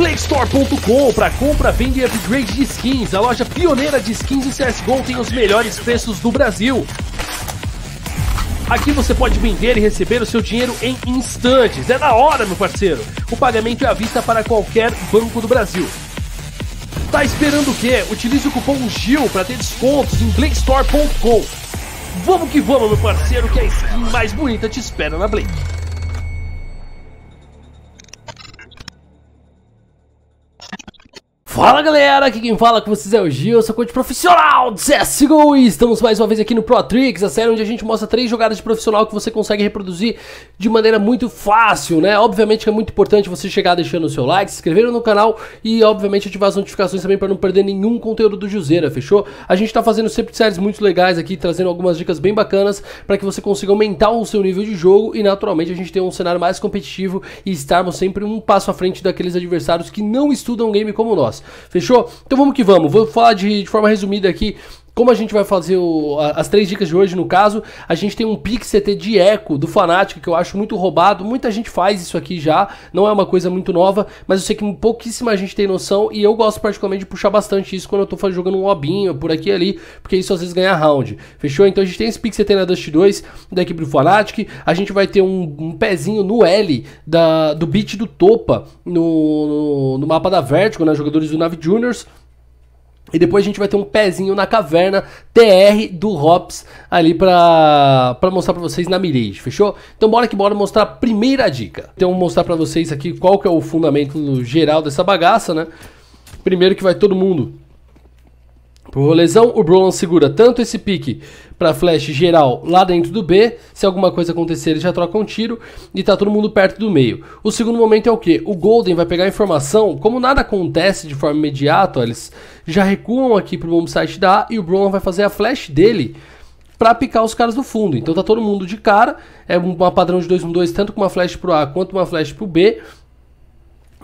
BlakeStore.com para compra, venda e upgrade de skins. A loja pioneira de skins e CSGO tem os melhores preços do Brasil. Aqui você pode vender e receber o seu dinheiro em instantes. É da hora, meu parceiro. O pagamento é à vista para qualquer banco do Brasil. Tá esperando o quê? Utilize o cupom GIL para ter descontos em BlakeStore.com. Vamos que vamos, meu parceiro, que a skin mais bonita te espera na Blake. Fala galera, aqui quem fala com vocês é o Gil, eu sou coach profissional de CSGO e estamos mais uma vez aqui no Pro Tricks, a série onde a gente mostra três jogadas de profissional que você consegue reproduzir de maneira muito fácil, né? Obviamente que é muito importante você chegar deixando o seu like, se inscrever no canal e obviamente ativar as notificações também para não perder nenhum conteúdo do Juseira, fechou? A gente tá fazendo sempre séries muito legais aqui, trazendo algumas dicas bem bacanas para que você consiga aumentar o seu nível de jogo e naturalmente a gente tenha um cenário mais competitivo e estarmos sempre um passo à frente daqueles adversários que não estudam game como nós. Fechou? Então vamos que vamos. Vou falar de, de forma resumida aqui como a gente vai fazer o, as três dicas de hoje, no caso, a gente tem um Pix CT de eco do Fnatic, que eu acho muito roubado. Muita gente faz isso aqui já, não é uma coisa muito nova, mas eu sei que pouquíssima gente tem noção e eu gosto particularmente de puxar bastante isso quando eu tô jogando um obinho por aqui e ali, porque isso às vezes ganha round. Fechou? Então a gente tem esse Pix CT na Dust 2 da equipe do Fnatic, a gente vai ter um, um pezinho no L da, do beat do Topa no, no, no mapa da Vertigo, né? Jogadores do Nave Juniors. E depois a gente vai ter um pezinho na caverna TR do Hops ali pra, pra mostrar pra vocês na Mirage, fechou? Então bora que bora mostrar a primeira dica. Então vou mostrar pra vocês aqui qual que é o fundamento geral dessa bagaça, né? Primeiro que vai todo mundo Pro rolezão, o Brolan segura tanto esse pique para flash geral lá dentro do B, se alguma coisa acontecer ele já troca um tiro e tá todo mundo perto do meio. O segundo momento é o que? O Golden vai pegar a informação, como nada acontece de forma imediata, eles já recuam aqui pro bomb site da A e o Brolan vai fazer a flash dele para picar os caras do fundo. Então tá todo mundo de cara, é uma padrão de 2 1 2 tanto com uma flash pro A quanto uma flash pro B.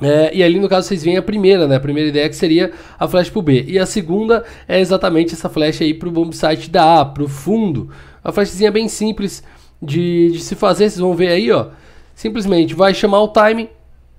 É, e ali no caso vocês veem a primeira, né? A primeira ideia que seria a flash pro B. E a segunda é exatamente essa flash aí pro bomb site da A, pro fundo. A flashzinha bem simples de, de se fazer, vocês vão ver aí, ó. Simplesmente vai chamar o time,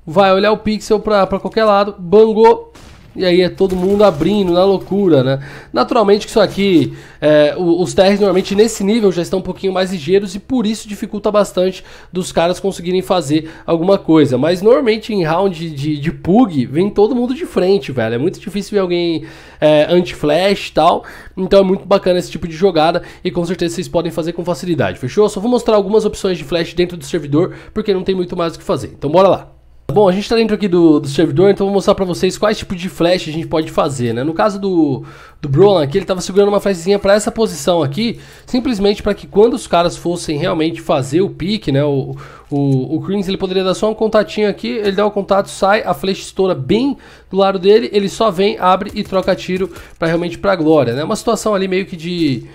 vai olhar o pixel para qualquer lado, bangou, e aí é todo mundo abrindo na loucura, né? Naturalmente que isso aqui, é, os TRs normalmente nesse nível já estão um pouquinho mais ligeiros e por isso dificulta bastante dos caras conseguirem fazer alguma coisa. Mas normalmente em round de, de, pug vem todo mundo de frente, velho. É muito difícil ver alguém é, anti-flash e tal. Então é muito bacana esse tipo de jogada e com certeza vocês podem fazer com facilidade, fechou? Só vou mostrar algumas opções de flash dentro do servidor porque não tem muito mais o que fazer. Então bora lá. Bom, a gente está dentro aqui do, do servidor, então vou mostrar para vocês quais tipos de flash a gente pode fazer, né? No caso do, do Brolan aqui, ele estava segurando uma flashzinha para essa posição aqui, simplesmente para que quando os caras fossem realmente fazer o pique, né? O, o, o ele poderia dar só um contatinho aqui, ele dá o contato, sai, a flash estoura bem do lado dele, ele só vem, abre e troca tiro para realmente para glória, né? Uma situação ali meio que de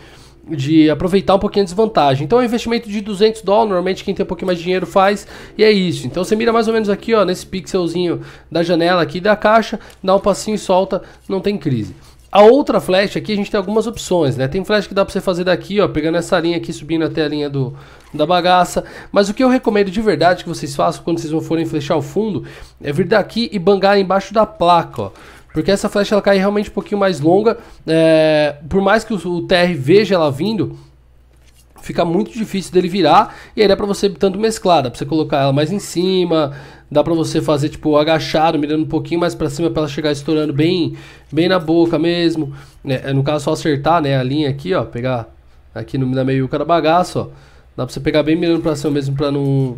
de aproveitar um pouquinho a desvantagem. Então é um investimento de 200 dólares, normalmente quem tem um pouquinho mais de dinheiro faz, e é isso. Então você mira mais ou menos aqui, ó, nesse pixelzinho da janela aqui da caixa, dá um passinho e solta, não tem crise. A outra flash aqui a gente tem algumas opções, né? Tem flash que dá pra você fazer daqui, ó, pegando essa linha aqui, subindo até a linha do, da bagaça. Mas o que eu recomendo de verdade que vocês façam quando vocês forem flechar o fundo, é vir daqui e bangar embaixo da placa, ó. Porque essa flecha ela cai realmente um pouquinho mais longa. É, por mais que o, o TR veja ela vindo, fica muito difícil dele virar. E aí dá pra você tanto mesclar, dá pra você colocar ela mais em cima, dá pra você fazer tipo agachado, mirando um pouquinho mais pra cima pra ela chegar estourando bem, bem na boca mesmo. É, no caso só acertar né, a linha aqui, ó, pegar aqui no, na meiuca da bagaça, ó. Dá pra você pegar bem mirando pra cima mesmo pra não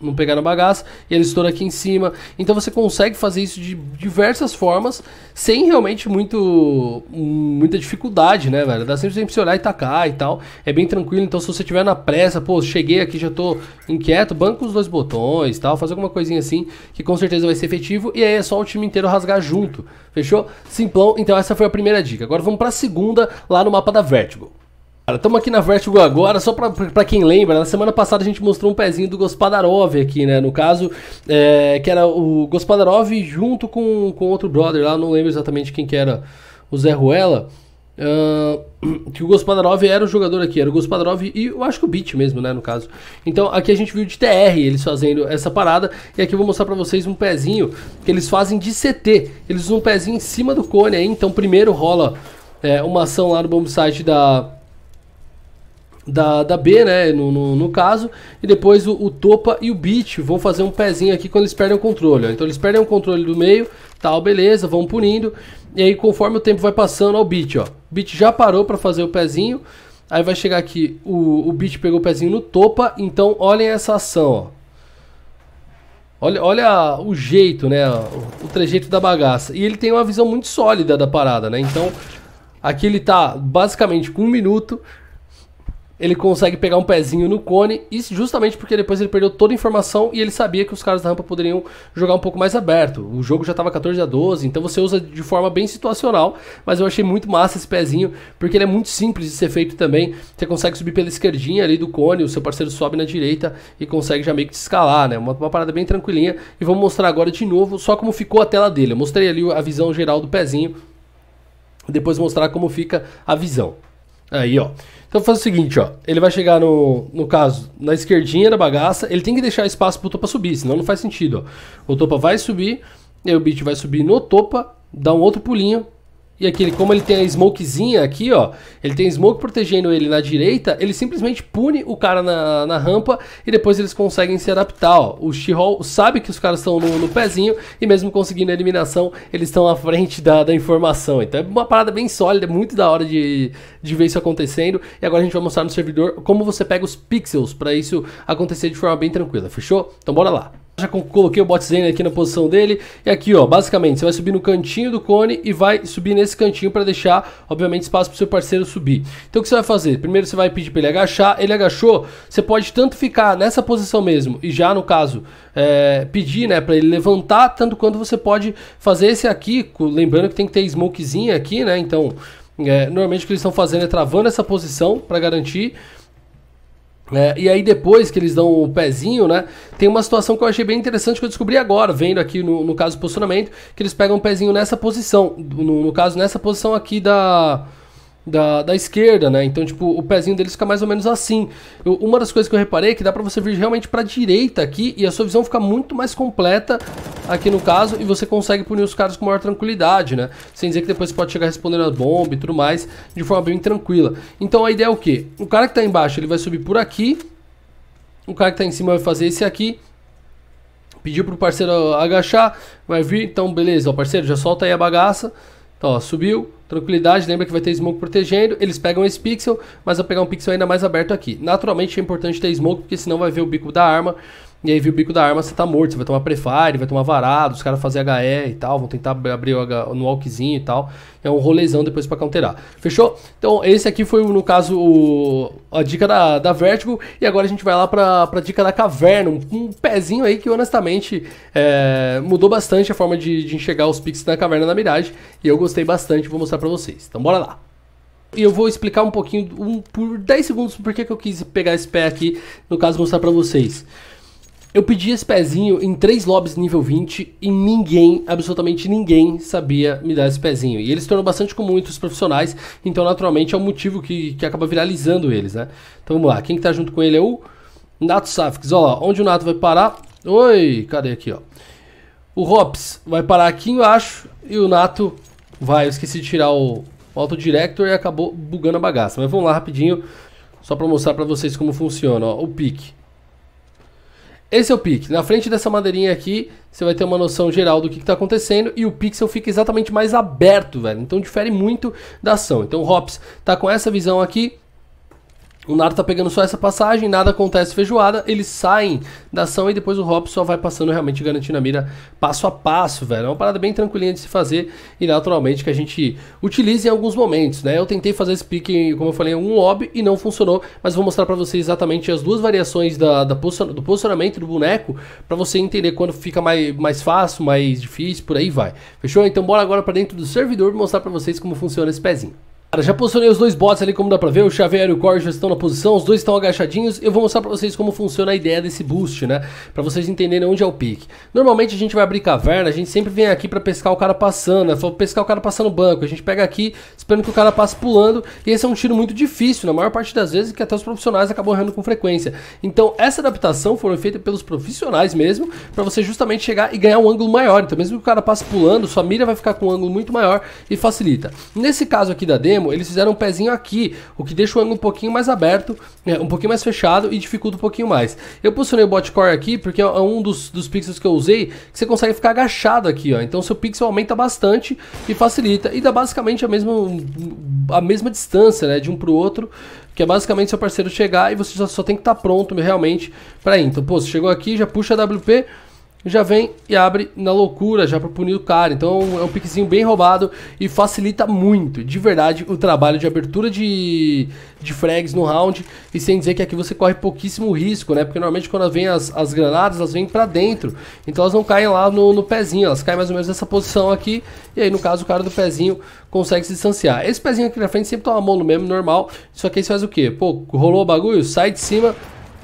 não pegar na bagaça, e ele estoura aqui em cima. Então você consegue fazer isso de diversas formas, sem realmente muito muita dificuldade, né, velho? Dá sempre você olhar e tacar e tal. É bem tranquilo, então se você tiver na pressa, pô, cheguei aqui, já tô inquieto, banca os dois botões tal, fazer alguma coisinha assim, que com certeza vai ser efetivo, e aí é só o time inteiro rasgar junto, fechou? Simplão, então essa foi a primeira dica. Agora vamos pra segunda, lá no mapa da Vertigo. Estamos aqui na Vertigo agora, só para quem lembra, na semana passada a gente mostrou um pezinho do Gospodarov aqui, né? No caso, é, que era o Gospodarov junto com, com outro brother lá, não lembro exatamente quem que era o Zé Ruela. Uh, que o Gospodarov era o jogador aqui, era o Gospodarov e eu acho que o Beat mesmo, né, no caso. Então aqui a gente viu de TR eles fazendo essa parada e aqui eu vou mostrar pra vocês um pezinho que eles fazem de CT. Eles usam um pezinho em cima do cone aí, então primeiro rola é, uma ação lá no bomb site da, da, da B, né, no, no, no caso, e depois o, o, Topa e o Beat vão fazer um pezinho aqui quando eles perdem o controle. Ó. Então eles perdem o controle do meio, tal, beleza, vão punindo, e aí conforme o tempo vai passando, ó, o Beat, ó, o Beat já parou para fazer o pezinho, aí vai chegar aqui, o, o Beat pegou o pezinho no Topa, então olhem essa ação, ó. Olha, olha o jeito, né, o, o trejeito da bagaça. E ele tem uma visão muito sólida da parada, né, então... Aqui ele tá basicamente com um minuto ele consegue pegar um pezinho no cone, isso justamente porque depois ele perdeu toda a informação e ele sabia que os caras da rampa poderiam jogar um pouco mais aberto. O jogo já estava 14 a 12, então você usa de forma bem situacional, mas eu achei muito massa esse pezinho, porque ele é muito simples de ser feito também. Você consegue subir pela esquerdinha ali do cone, o seu parceiro sobe na direita e consegue já meio que escalar, né? Uma, uma parada bem tranquilinha. E vamos mostrar agora de novo só como ficou a tela dele. Eu mostrei ali a visão geral do pezinho, depois mostrar como fica a visão. Aí, ó. Então faz o seguinte, ó. Ele vai chegar no, no caso, na esquerdinha da bagaça. Ele tem que deixar espaço pro topa subir, senão não faz sentido, ó. O topa vai subir, aí o beat vai subir no topa, dá um outro pulinho, e aqui, como ele tem a smokezinha aqui, ó, ele tem smoke protegendo ele na direita, ele simplesmente pune o cara na, na rampa e depois eles conseguem se adaptar, ó. O She-Hall sabe que os caras estão no, no, pezinho e mesmo conseguindo a eliminação, eles estão à frente da, da informação. Então é uma parada bem sólida, muito da hora de, de ver isso acontecendo. E agora a gente vai mostrar no servidor como você pega os pixels para isso acontecer de forma bem tranquila, fechou? Então bora lá. Já coloquei o Botzane aqui na posição dele. E aqui, ó, basicamente, você vai subir no cantinho do cone e vai subir nesse cantinho para deixar, obviamente, espaço para o seu parceiro subir. Então o que você vai fazer? Primeiro você vai pedir para ele agachar. Ele agachou, você pode tanto ficar nessa posição mesmo e já, no caso, é, pedir, né, para ele levantar, tanto quanto você pode fazer esse aqui, lembrando que tem que ter smokezinha aqui, né, então... É, normalmente o que eles estão fazendo é travando essa posição para garantir é, e aí depois que eles dão o pezinho, né? Tem uma situação que eu achei bem interessante que eu descobri agora, vendo aqui no, no caso do posicionamento, que eles pegam o pezinho nessa posição. No, no caso, nessa posição aqui da da, da esquerda, né? Então, tipo, o pezinho deles fica mais ou menos assim. Eu, uma das coisas que eu reparei é que dá pra você vir realmente pra direita aqui e a sua visão fica muito mais completa aqui no caso e você consegue punir os caras com maior tranquilidade, né? Sem dizer que depois você pode chegar respondendo a bomba e tudo mais de forma bem tranquila. Então a ideia é o quê? O cara que tá embaixo, ele vai subir por aqui, o cara que tá em cima vai fazer esse aqui, pediu pro parceiro agachar, vai vir, então beleza, ó parceiro, já solta aí a bagaça, então, ó, subiu, tranquilidade, lembra que vai ter smoke protegendo, eles pegam esse pixel, mas vai pegar um pixel ainda mais aberto aqui. Naturalmente é importante ter smoke, porque senão vai ver o bico da arma, e aí viu o bico da arma, você tá morto, você vai tomar prefire, vai tomar varado, os caras fazer HE e tal, vão tentar abrir o H, no walkzinho e tal. É um rolezão depois pra counterar. Fechou? Então esse aqui foi, no caso, o, a dica da, da Vertigo. E agora a gente vai lá pra, pra dica da Caverna. Um, um pezinho aí que honestamente é, mudou bastante a forma de, de enxergar os pixels na Caverna da Mirage. E eu gostei bastante, vou mostrar pra vocês. Então bora lá. E eu vou explicar um pouquinho, um, por 10 segundos, por que eu quis pegar esse pé aqui, no caso mostrar pra vocês. Eu pedi esse pezinho em três lobbies nível 20 e ninguém, absolutamente ninguém, sabia me dar esse pezinho. E ele se tornou bastante comum entre os profissionais, então naturalmente é o motivo que, que acaba viralizando eles, né? Então vamos lá, quem que tá junto com ele é o Nato Safix. Ó lá, onde o Nato vai parar? Oi, cadê aqui, ó? O Hops vai parar aqui embaixo e o Nato vai, eu esqueci de tirar o, o Autodirector e acabou bugando a bagaça. Mas vamos lá rapidinho, só para mostrar para vocês como funciona, ó, o pique. Esse é o pique. Na frente dessa madeirinha aqui, você vai ter uma noção geral do que está acontecendo e o pixel fica exatamente mais aberto, velho. Então difere muito da ação. Então o Hops está com essa visão aqui, o Naruto tá pegando só essa passagem, nada acontece feijoada, eles saem da ação e depois o Hop só vai passando realmente garantindo a mira passo a passo, velho. É uma parada bem tranquilinha de se fazer e naturalmente que a gente utiliza em alguns momentos, né? Eu tentei fazer esse pique, como eu falei, em um lobby e não funcionou, mas vou mostrar pra vocês exatamente as duas variações da, da do posicionamento do boneco pra você entender quando fica mais, mais fácil, mais difícil, por aí vai. Fechou? Então bora agora pra dentro do servidor mostrar pra vocês como funciona esse pezinho. Cara, já posicionei os dois bots ali, como dá pra ver, o Xavier e o Core já estão na posição, os dois estão agachadinhos. Eu vou mostrar pra vocês como funciona a ideia desse boost, né? Pra vocês entenderem onde é o pique. Normalmente a gente vai abrir caverna, a gente sempre vem aqui pra pescar o cara passando, né? pescar o cara passando banco. A gente pega aqui, esperando que o cara passe pulando, e esse é um tiro muito difícil, na maior parte das vezes, que até os profissionais acabam errando com frequência. Então, essa adaptação foi feita pelos profissionais mesmo, pra você justamente chegar e ganhar um ângulo maior. Então, mesmo que o cara passe pulando, sua mira vai ficar com um ângulo muito maior e facilita. Nesse caso aqui da eles fizeram um pezinho aqui, o que deixa o ângulo um pouquinho mais aberto, é, um pouquinho mais fechado e dificulta um pouquinho mais. Eu posicionei o bot core aqui porque é um dos, dos pixels que eu usei, que você consegue ficar agachado aqui, ó. Então seu pixel aumenta bastante e facilita. E dá basicamente a mesma, a mesma distância, né, de um pro outro, que é basicamente seu parceiro chegar e você só, só tem que estar tá pronto realmente para ir. Então, pô, você chegou aqui, já puxa a WP, já vem e abre na loucura já para punir o cara. Então é um piquezinho bem roubado e facilita muito, de verdade, o trabalho de abertura de, de frags no round. E sem dizer que aqui você corre pouquíssimo risco, né? Porque normalmente quando vem as, as granadas, elas vêm para dentro. Então elas não caem lá no, no pezinho, elas caem mais ou menos nessa posição aqui. E aí no caso o cara do pezinho consegue se distanciar. Esse pezinho aqui na frente sempre toma a mão no mesmo, normal. Só que aí você faz o quê? Pô, rolou o bagulho, sai de cima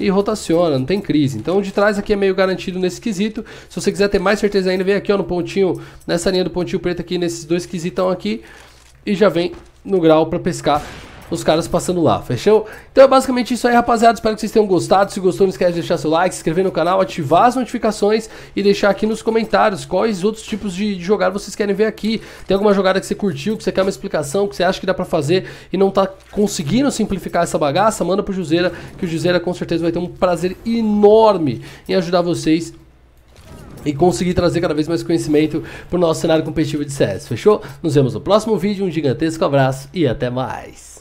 e rotaciona, não tem crise. Então de trás aqui é meio garantido nesse quesito. Se você quiser ter mais certeza ainda, vem aqui ó, no pontinho, nessa linha do pontinho preto aqui, nesses dois quisitão aqui, e já vem no grau para pescar os caras passando lá, fechou? Então é basicamente isso aí, rapaziada. Espero que vocês tenham gostado. Se gostou, não esquece de deixar seu like, se inscrever no canal, ativar as notificações e deixar aqui nos comentários quais outros tipos de, de jogada vocês querem ver aqui. Tem alguma jogada que você curtiu, que você quer uma explicação, que você acha que dá pra fazer e não tá conseguindo simplificar essa bagaça? Manda pro Juseira, que o Juseira com certeza vai ter um prazer enorme em ajudar vocês e conseguir trazer cada vez mais conhecimento para o nosso cenário competitivo de CS, fechou? Nos vemos no próximo vídeo, um gigantesco abraço e até mais!